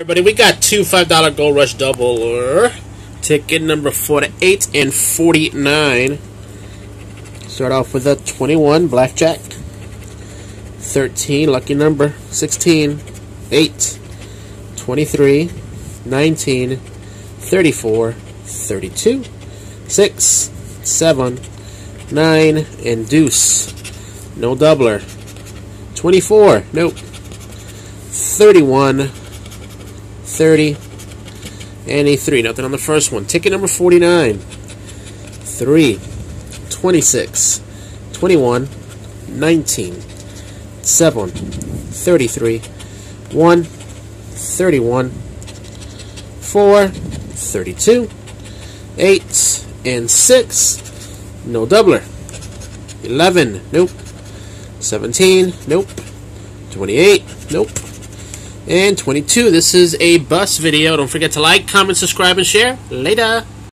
Everybody, we got two $5 Gold Rush doubler. Ticket number 48 and 49. Start off with a 21, Blackjack. 13, lucky number. 16, 8, 23, 19, 34, 32, 6, 7, 9, and deuce. No doubler. 24, nope. 31, 30, and a 3. Nothing on the first one. Ticket number 49. 3, 26, 21, 19, 7, 33, 1, 31, 4, 32, 8, and 6. No doubler. 11, nope. 17, nope. 28, nope. And 22. This is a bus video. Don't forget to like, comment, subscribe, and share. Later.